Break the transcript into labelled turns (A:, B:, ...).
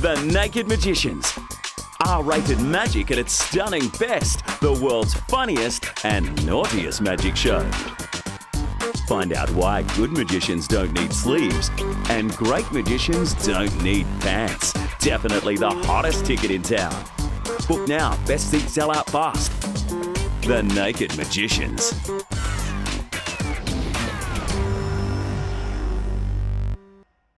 A: The Naked Magicians. R rated magic at its stunning best. The world's funniest and naughtiest magic show. Find out why good magicians don't need sleeves and great magicians don't need pants. Definitely the hottest ticket in town. Book now. Best seats sell out fast. The Naked Magicians.